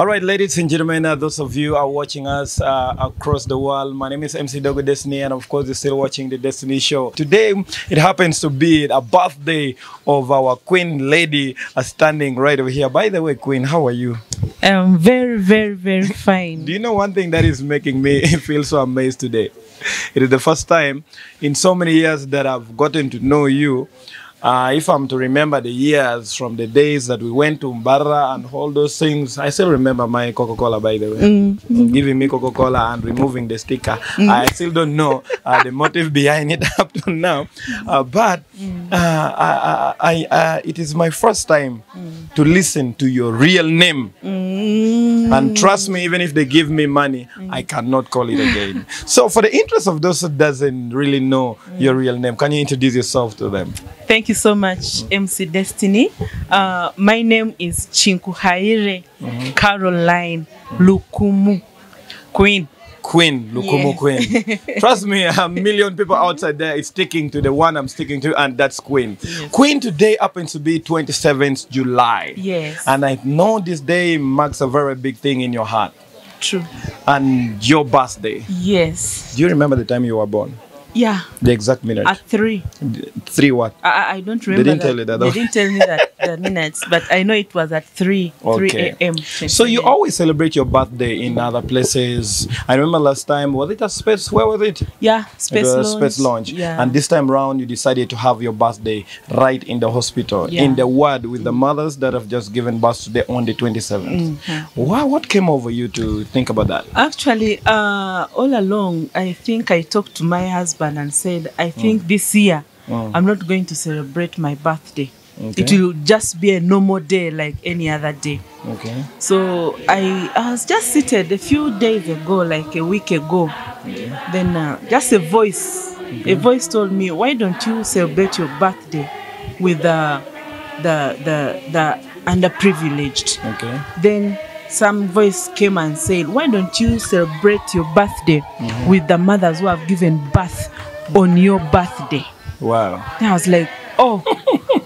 All right, ladies and gentlemen, uh, those of you are watching us uh, across the world, my name is MC Dogo Destiny, and of course, you're still watching the Destiny Show. Today, it happens to be a birthday of our Queen Lady uh, standing right over here. By the way, Queen, how are you? I'm very, very, very fine. Do you know one thing that is making me feel so amazed today? It is the first time in so many years that I've gotten to know you. Uh, if I'm to remember the years from the days that we went to Mbarra and all those things, I still remember my Coca Cola, by the way. Giving me Coca Cola and removing the sticker. Mm. I still don't know uh, the motive behind it up to now. Uh, but uh, I, I, I, uh, it is my first time to listen to your real name. And trust me, even if they give me money, I cannot call it again. so, for the interest of those who doesn't really know your real name, can you introduce yourself to them? Thank you so much, MC Destiny. Uh, my name is Chinkuhaire Caroline Lukumu Queen. Queen, Lukumu Yes. Queen. Trust me, a million people outside there is sticking to the one I'm sticking to, and that's Queen. Queen today happens to be 27th July. Yes. And I know this day marks a very big thing in your heart. True. And your birthday. Yes. Do you remember the time you were born? Yeah. The exact minute? At three. Three what? I, I- don't remember. They didn't tell you that, They didn't tell me that the minutes, but I know it was at three. Okay. Three a.m. So you always celebrate your birthday in other places. I remember last time, was it a space? Where was it? Yeah. Space It launch. Space launch. Yeah. And this time round, you decided to have your birthday right in the hospital, Yeah. in the ward with the mothers that have just given birth today on the 27th. Mm-hmm. Wow, what came over you to think about that? Actually, uh, all along, I think I talked to my husband and said, I think this year I'm not going to celebrate my birthday. It will just be a normal day like any other day. Okay. So I, I was just seated a few days ago, like a week ago. Then uh, just a voice, a voice told me, "Why don't you celebrate your birthday with the the the the underprivileged?" Okay. Then some voice came and said, Why don't you celebrate your birthday with the mothers who have given birth on your birthday? Wow. And I was like, Oh,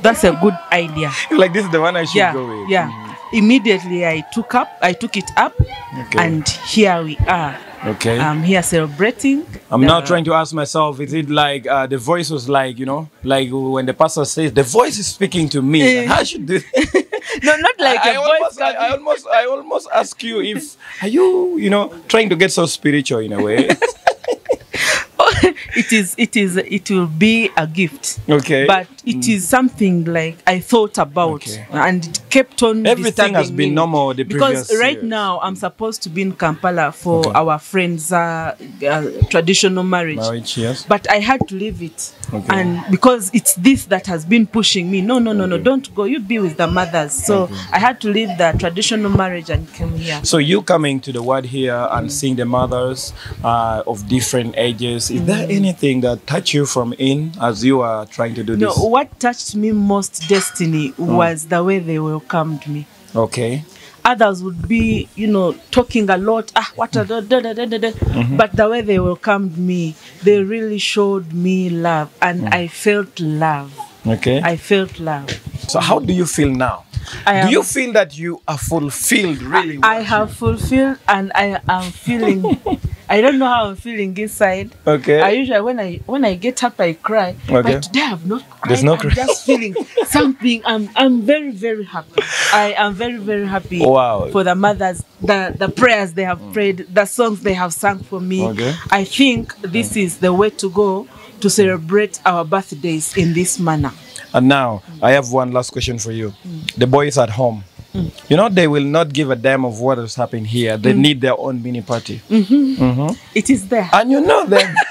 that's a good idea. like this is the one I should Yeah, go with. yeah. Immediately I took up, I took it up, Okay. and here we are. Okay. I'm here celebrating. I'm now trying to ask myself, is it like uh, the voice was like, you know, like when the pastor says, the voice is speaking to me. Eh. How should this? No, not like I, a I voice almost, I, I almost, I almost ask you if are you, you know, trying to get so spiritual in a way. it is it is it will be a gift Okay. but it is something like i thought about Okay. and it kept on Everything has been me. normal the because previous right years. now i'm supposed to be in kampala for Okay. our friends uh, uh, traditional marriage Marriage, yes. but i had to leave it Okay. and because it's this that has been pushing me no no no no don't go you be with the mothers so i had to leave the traditional marriage and come here So you coming to the word here and seeing the mothers uh, of different ages, is there anything that touched you from in as you are trying to do no this? What touched me most destiny mm. was the way they welcomed me Okay. others would be, you know, talking a lot. Ah, what a da, da, da, da, da, da. Mm-hmm. But the way they welcomed me, they really showed me love, and mm. I felt love. Okay. I felt love. so how do you feel now? I do am- you feel that you are fulfilled really? I well? have fulfilled, and I am feeling. I don't know how I'm feeling inside. Okay. I usually when I when I get up I cry. Okay. But today I've not cried. There's no I'm cry. just feeling something. I'm I'm very very happy. I am very very happy. Wow. For the mothers, the the prayers they have mm. prayed, the songs they have sung for me. Okay. I think this mm. is the way to go to celebrate our birthdays in this manner. And now I have one last question for you. Mm. The boys at home. You know they will not give a damn of what is happening here. They need their own mini party. It is there. And you know them.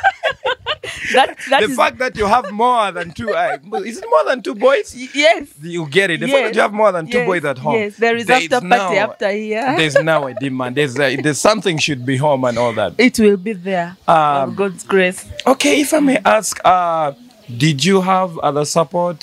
That that the is- fact that you have more than two, uh, is it more than two boys? yes. You get it. The fact that you have more than two yes, boys at home. Yes, there is there after party now- after here. There's now a demand. There's a, there's something should be home and all that. It will be there. Um, of God's grace. Okay, if I may ask, uh, did you have other support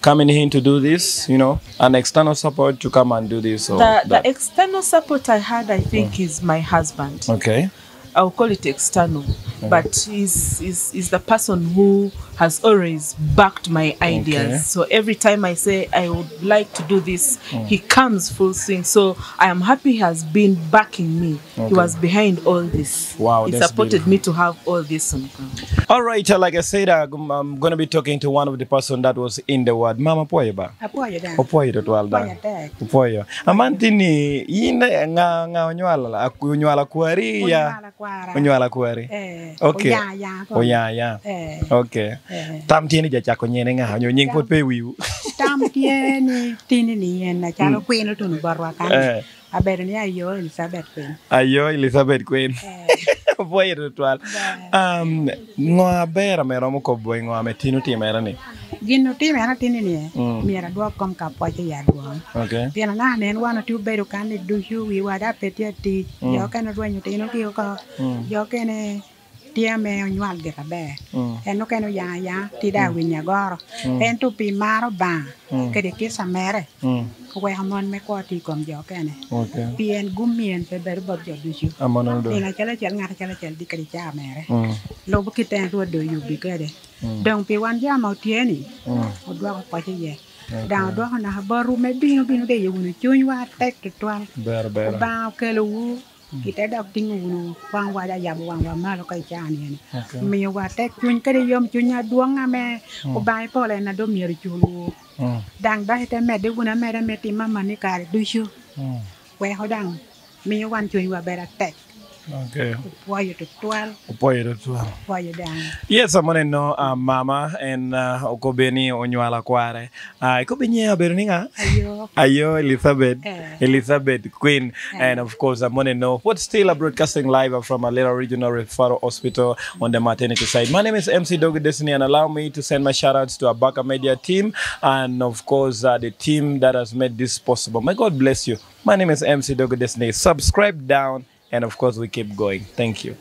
coming in to do this? You know, an external support to come and do this? Or The, the external support I had, I think, is my husband. okay. I'll call it external. But he's, he's, he's the person who has always backed my ideas. Okay. So every time I say I would like to do this, mm. he comes full swing. So I am happy he has been backing me. Okay. He was behind all this. Wow, he supported beautiful. me to have all this on ground. All right, uh, like I said, I'm, I'm going to be talking to one of the person that was in the word. Mama poye ba? Apoyo are you? to twal da. Apoyo are you? How yine nga nga onywala you? How onywala you? How Onywala you? onywala are Eh. Okay. Oyaya. ya Oyaya. Eh. Okay. Eh. Tam tieni ja chako nyene nga nyo nying pot pe wiu. Tam tieni ni tini ni en na chalo kwino tunu barwa kan. Eh. Abedo ni ayo Elizabeth Queen. Ayo Elizabeth Queen. Eh. To um ko boy timera ni. Gino tini ni. Mm. Dwa kom ka poche ya dwa. Okay. Tiena na nen tu bedo kan ni du hu wi wada petia ti. Yo kan dwa nyu tino ki ko. Yo kene tiame onywal gik aber en eh, nokene ya ya tidak wni goro, en tu pii maro banga kede kisa mere? Oweko hamon me kwor ti kom jo kene pii en gumyen pe bedo both jo ducu di kede cha mere. Kita kiten ruo do yubi kede dong pi wan jama otye ni odwoko koc iye dang odwoko naka bo rume bino bino de yewuno cuny war tek tuan, obanga okelo wu kita dak ting wu wang wa da ya wang wa ma lo kai cha ni Okay. mi wa chuny kede yom chuny duong ame o bai po le na do mi ri chu Mm. dang da te me de guna me de me ti mama ni ka du shu. Mm. we ho dang mi wan chuny wa bera tek Okay. po yu to twal Opoyo to twal. po yu dang Yes, I'm gonna know uh, mama and uh, okobeni onywala kware. Uh, ikobeni abero nga. ayo Ayo Elizabeth, Eh. Elizabeth Queen, and of course I'm gonna know what's still a broadcasting live from a little regional referral hospital on the maternity side. My name is MC Dogo Destiny, and allow me to send my shout outs to Abaka Media team and of course uh, the team that has made this possible. May God bless you. My name is MC Dogo Destiny. Subscribe down, and of course we keep going. Thank you.